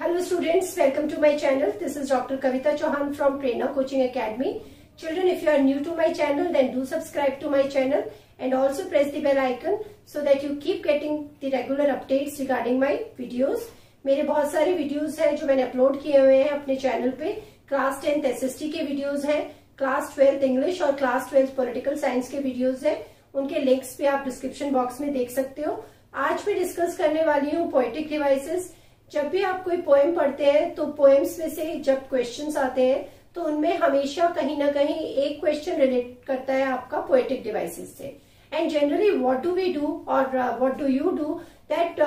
Hello students welcome to my channel this is doctor Kavita Chauhan from Prerna coaching academy children if you are new to my channel then do subscribe to my channel and also press the bell icon so that you keep getting the regular updates regarding my videos मेरे बहुत सारे videos हैं जो मैंने upload किए हुए हैं अपने चैनल पे। क्लास टेंथ एस के वीडियोज़ हैं क्लास ट्वेल्थ इंग्लिश और क्लास ट्वेल्थ पोलिटिकल साइंस के वीडियोज़ है। उनके लिंक्स भी आप डिस्क्रिप्शन बॉक्स में देख सकते हो। आज मैं डिस्कस करने वाली हूँ पोइटिक डिवाइसेज जब भी आप कोई पोएम पढ़ते हैं तो पोएम्स में से जब क्वेश्चंस आते हैं तो उनमें हमेशा कहीं ना कहीं एक क्वेश्चन रिलेट करता है आपका पोएटिक डिवाइसेस से। And generally what do we do और what do you do that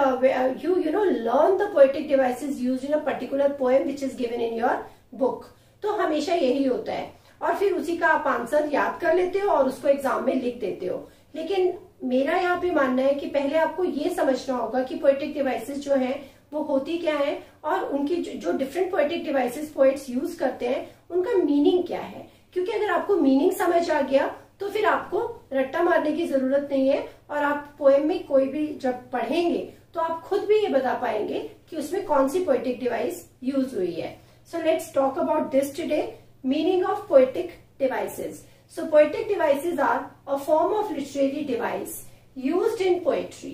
you you know learn the poetic devices use in a particular poem which is given in your book तो हमेशा यही होता है। और फिर उसी का आप आंसर याद कर लेते हो और उसको एग्ज़ाम में लिख देते हो। लेकिन मेरा यहाँ पे मानना है कि पहले आपको ये समझना होगा कि पोएटिक डिवाइसेस जो हैं वो होती क्या है और उनकी जो different poetic devices poets use करते हैं, उनका मीनिंग क्या है? क्योंकि अगर आपको मीनिंग समझ आ गया तो फिर आपको रट्टा मारने की ज़रूरत नहीं है और आप पोएम में कोई भी जब पढ़ेंगे तो आप खुद भी ये बता पाएँगे कि उसमें कौन सी पोएटिक डिवाइस यूज़ हुई है। So let's talk about this today meaning of poetic devices So, poetic devices are a form of literary device used in poetry.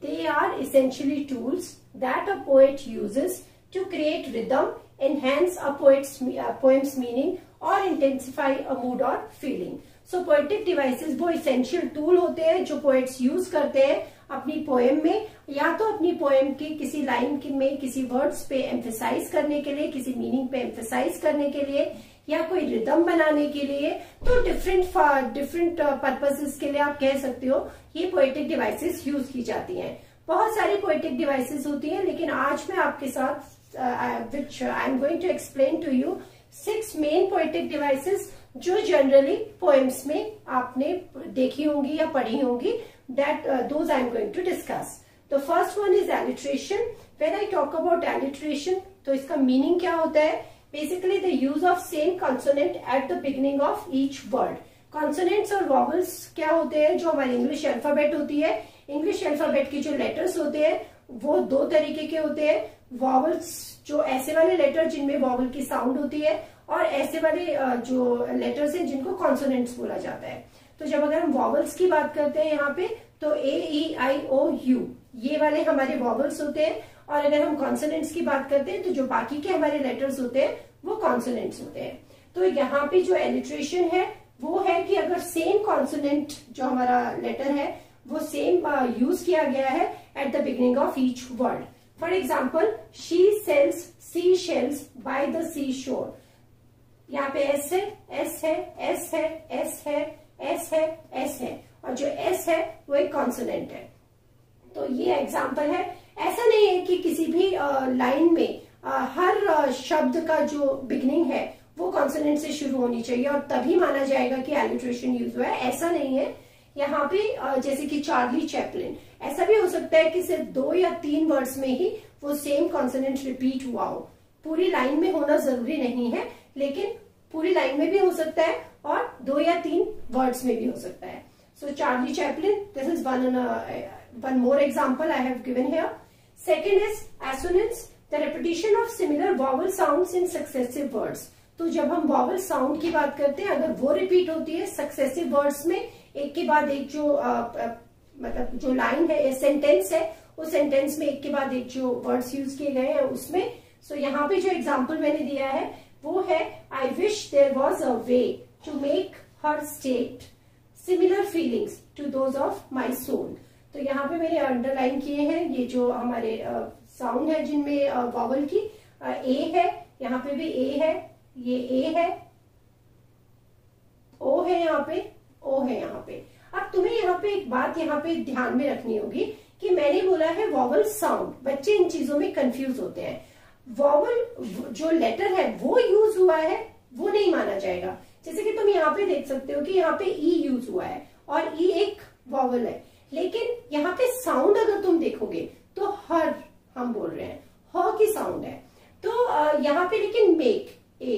They are essentially tools that a poet uses to create rhythm, enhance a poet's uh, poem's meaning or intensify a mood or feeling. So poetic devices वो essential tool होते हैं जो poets use करते हैं अपनी poem में, या तो अपनी पोएम की किसी लाइन में, किसी वर्ड्स पे एम्फेसाइज करने के लिए, किसी मीनिंग पे एम्फेसाइज करने के लिए, या कोई रिदम बनाने के लिए। तो डिफरेंट डिफरेंट पर्पसेस के लिए आप कह सकते हो, ये पोएटिक डिवाइसेस यूज़ की जाती हैं। बहुत सारी पोएटिक डिवाइसेस होती हैं, लेकिन आज मैं आपके साथ which I am going to explain to you six main poetic devices जो जनरली पोएम्स में आपने देखी होंगी या पढ़ी होंगी that those I am going to discuss the first one is alliteration when I talk about alliteration तो इसका मीनिंग क्या होता है? Basically, the use of same consonant at the beginning of each word. Consonants और vowels क्या होते हैं? जो हमारी इंग्लिश अल्फ़ाबेट होती है इंग्लिश अल्फ़ाबेट के जो लेटर्स होते हैं, वो दो तरीके के होते हैं। वॉवल्स जो ऐसे वाले लेटर जिनमें वॉवल की साउंड होती है और ऐसे वाले जो लेटर्स हैं जिनको कॉन्सोनेंट्स बोला जाता है। तो जब अगर हम वॉवल्स की बात करते हैं यहाँ पे तो ए ई आई ओ यू ये वाले हमारे वॉवल्स होते हैं। और अगर हम कॉन्सोनेंट्स की बात करते हैं तो जो बाकी के हमारे लेटर्स होते हैं, वो कॉन्सोनेंट्स होते हैं। तो यहाँ पे जो एलिट्रेशन है, वो है कि अगर सेम कॉन्सोनेंट जो हमारा लेटर है, वो सेम यूज़ किया गया है at the beginning of each word for example she sells sea shells by the sea shore यहाँ पे एस है एस है एस है एस है एस है एस है। और जो एस है वो एक कॉन्सोनेंट है। तो ये एग्ज़ाम्पल है। ऐसा नहीं है कि किसी भी लाइन में हर शब्द का जो बिगनिंग है, वो कॉन्सोनेंट से शुरू होनी चाहिए। और तभी माना जाएगा कि एलिट्रेशन यूज़ हुआ है। ऐसा नहीं है। यहाँ पे जैसे कि चार्ली चैपलिन ऐसा भी हो सकता है कि सिर्फ़ दो या तीन वर्ड्स में ही वो सेम कॉन्सोनेंट रिपीट हुआ हो। पूरी लाइन में होना ज़रूरी नहीं है लेकिन पूरी लाइन में भी हो सकता है और दो या तीन वर्ड्स में भी हो सकता है। So Charlie Chaplin this is one one more example I have given here second is assonance the repetition of similar vowel sound in successive words तो जब हम वॉवल साउंड की बात करते हैं अगर वो रिपीट होती है सक्सेसिव वर्ड्स में एक के बाद एक जो आ, आ, मतलब जो लाइन है सेंटेंस है उस सेंटेंस में एक के बाद एक जो वर्ड्स यूज़ किए गए हैं उसमें सो so यहाँ पे जो एग्ज़ाम्पल मैंने दिया है वो है I wish there was a way to make her state similar feelings to those of my soul तो यहाँ पे मैंने अंडरलाइन किए हैं ये जो हमारे साउंड uh, है जिनमें वॉवल uh, की ए uh, है यहाँ पे भी ए है ये ए है ओ है यहाँ पे ओ है यहाँ पे। अब तुम्हें यहाँ पे एक बात यहाँ पे ध्यान में रखनी होगी कि मैंने बोला है वॉवल साउंड बच्चे इन चीज़ों में कंफ्यूज होते हैं। वॉवल जो लेटर है, वो यूज़ हुआ है, वो नहीं माना जाएगा। जैसे कि तुम यहाँ पे देख सकते हो कि यहाँ पे ई e यूज़ हुआ है और ई e एक वॉवल है। लेकिन यहाँ पे साउंड अगर तुम देखोगे तो हर हम बोल रहे हैं, ह की साउंड है। तो यहाँ पे लेकिन मेक ए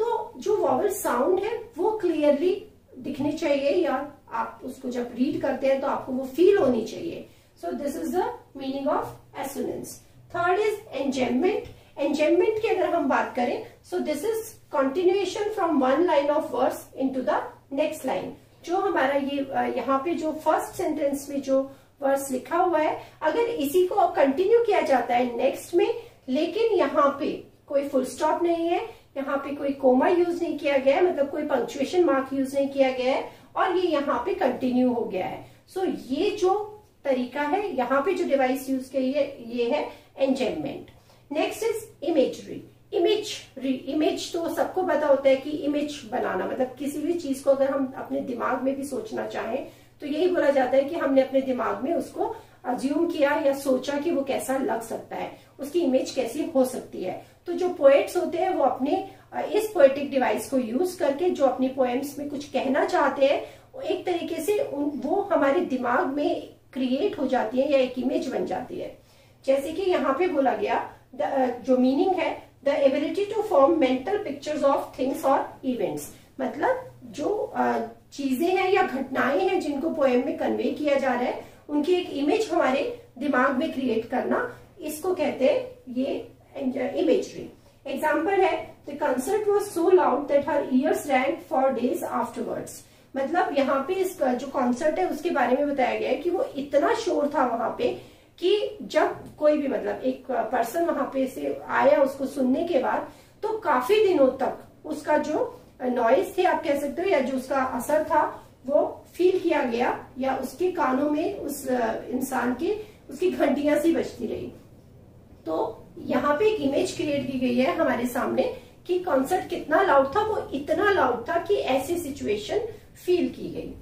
तो जो वॉवल साउंड है, वो क्लियरली दिखनी चाहिए या आप उसको जब रीड करते हैं तो आपको वो फील होनी चाहिए। So this is the meaning of assonance third is enjambment enjambment की अगर हम बात करें so this is continuation from one line of verse into the next line जो हमारा ये यहाँ पे जो फ़र्स्ट सेंटेंस में जो वर्स लिखा हुआ है अगर इसी को कंटिन्यू किया जाता है नेक्स्ट में लेकिन यहाँ पे कोई फुल स्टॉप नहीं है यहाँ पे कोई कोमा यूज़ नहीं किया गया है मतलब कोई पंक्चुएशन मार्क यूज़ नहीं किया गया है और ये यहाँ पे कंटिन्यू हो गया है। सो so, ये जो तरीका है यहाँ पे जो डिवाइस यूज़ की है ये है enjambment next is imagery image image तो सबको पता होता है कि इमेज बनाना मतलब किसी भी चीज़ को अगर हम अपने दिमाग में भी सोचना चाहें तो यही बोला जाता है कि हमने अपने दिमाग में उसको अज्यूम किया या सोचा कि वो कैसा लग सकता है, उसकी इमेज कैसी हो सकती है। तो जो पोएट्स होते हैं, वो अपने इस पोएटिक डिवाइस को यूज़ करके जो अपनी पोएम्स में कुछ कहना चाहते हैं एक तरीके से वो हमारे दिमाग में क्रिएट हो जाती है या एक इमेज बन जाती है। जैसे कि यहाँ पे बोला गया जो मीनिंग है the ability to form mental pictures of things और इवेंट्स मतलब जो चीज़ें हैं या घटनाएँ हैं जिनको पोएम में कन्वे किया जा रहा है, उनकी एक इमेज हमारे दिमाग में क्रिएट करना, इसको कहते हैं ये इमेजरी एग्ज़ाम्पल है the concert was so loud that her ears rang for days afterwards मतलब यहाँ पे इस जो कॉन्सर्ट है, उसके बारे में बताया गया है कि वो इतना शोर था वहाँ पे कि जब कोई भी मतलब एक पर्सन वहाँ पे से आया उसको सुनने के बाद तो काफ़ी दिनों तक उसका जो नॉइज़ थे, आप कह सकते हो, या जो उसका असर था, वो फील किया गया, या उसके कानों में उस इंसान के, उसकी घंटियाँ सी बजती रही। तो यहाँ पे एक इमेज क्रिएट की गई है हमारे सामने कि कॉन्सर्ट कितना लाउड था, वो इतना लाउड था कि ऐसी सिचुएशन फील की गई।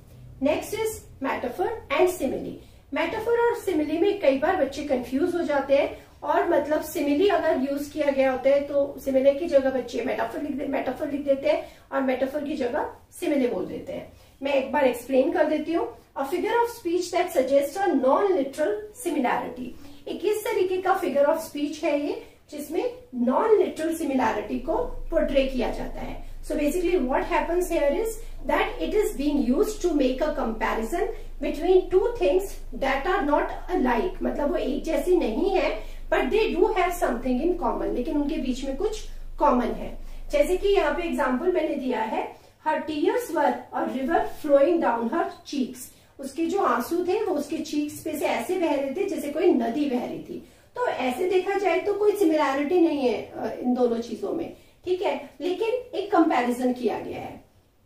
Next is metaphor and simile metaphor और सिमिली में कई बार बच्चे कंफ्यूज हो जाते हैं और मतलब सिमिली अगर यूज़ किया गया होता है तो सिमिले की जगह बच्चे मेटाफर लिख मेटाफर लिख देते हैं और मेटाफर की जगह सिमिले बोल देते हैं। मैं एक बार एक्सप्लेन कर देती हूँ। A figure of speech that suggest a non literal similarity एक इस तरीके का फिगर ऑफ़ स्पीच है ये, जिसमें नॉन लिटरल सिमिलैरिटी को पोर्ट्रे किया जाता है। So basically what happens here is that it is being used to make a comparison between two things that are not alike मतलब वो एक जैसी नहीं है but they do have something in common लेकिन उनके बीच में कुछ कॉमन है। जैसे कि यहाँ पे एग्ज़ाम्पल मैंने दिया है her tears were a river flowing down her cheeks उसके जो आँसू थे, वो उसके चीक्स पे से ऐसे बह रहे थे जैसे कोई नदी बह रही थी। तो ऐसे देखा जाए तो कोई सिमिलैरिटी नहीं है इन दोनों चीज़ों में। ठीक है? लेकिन एक कंपैरिजन किया गया है।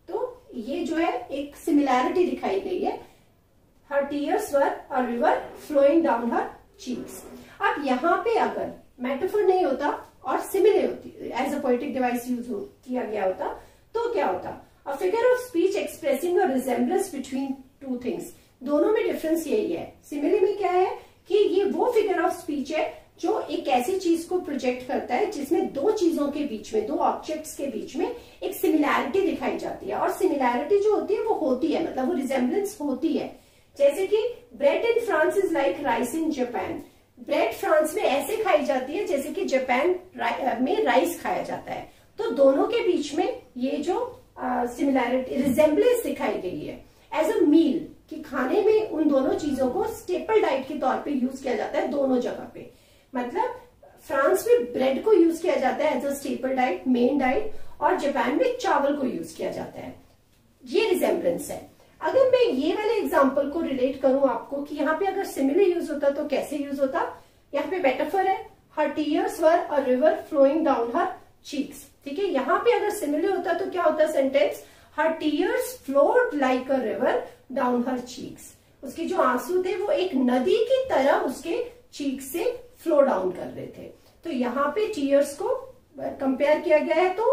तो ये जो है, एक सिमिलैरिटी दिखाई गई है। Her tears were a river flowing down her cheeks अब यहाँ पे अगर मेटाफर नहीं होता, और सिमिले होती as a poetic device use किया गया होता तो क्या होता? A figure of speech expressing a resemblance between two things दोनों में डिफरेंस यही है। सिमिली में क्या है? कि ये वो फिगर ऑफ़ स्पीच है जो एक ऐसी चीज़ को प्रोजेक्ट करता है जिसमें दो चीज़ों के बीच में, दो ऑब्जेक्ट्स के बीच में एक सिमिलैरिटी दिखाई जाती है। और सिमिलैरिटी जो होती है, वो होती है मतलब वो रिजेम्बलेंस होती है। जैसे कि bread in France is like rice in Japan bread France में ऐसे खाई जाती है जैसे कि जापान में राइस खाया जाता है। तो दोनों के बीच में ये जो सिमिलैरिटी रिजेम्बलेंस दिखाई गई है। एज अ मील कि खाने में उन दोनों चीज़ों को स्टेपल डाइट के तौर पे यूज़ किया जाता है दोनों जगह पे। मतलब फ्रांस में ब्रेड को यूज़ किया जाता है as a staple diet main diet और जापान में चावल को यूज़ किया जाता है। ये रिजेम्बलेंस है। अगर मैं ये वाले एग्ज़ाम्पल को रिलेट करूँ आपको कि यहाँ पे अगर सिमिलर यूज़ होता तो कैसे यूज़ होता? यहाँ पे मेटाफर है। Her tears were a river flowing down her cheeks ठीक है? यहाँ पे अगर सिमिलर होता तो क्या होता sentence her tears flowed like a river down her cheeks उसके जो आँसू थे वो एक नदी की तरह उसके चीक से फ्लो डाउन कर रहे थे। तो यहाँ पे टीयर्स को कंपेयर किया गया है तो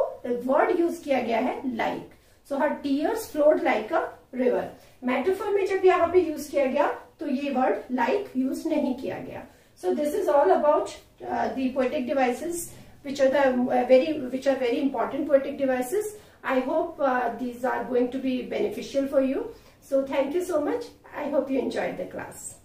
वर्ड यूज़ किया गया है like so her tears flowed like a river metaphor में जब यहाँ पे यूज़ किया गया तो ये वर्ड लाइक यूज़ नहीं किया गया। So this is all about the poetic devices which are the uh, very which are very important poetic devices. I hope uh, these are going to be beneficial for you. So thank you so much. I hope you enjoyed the class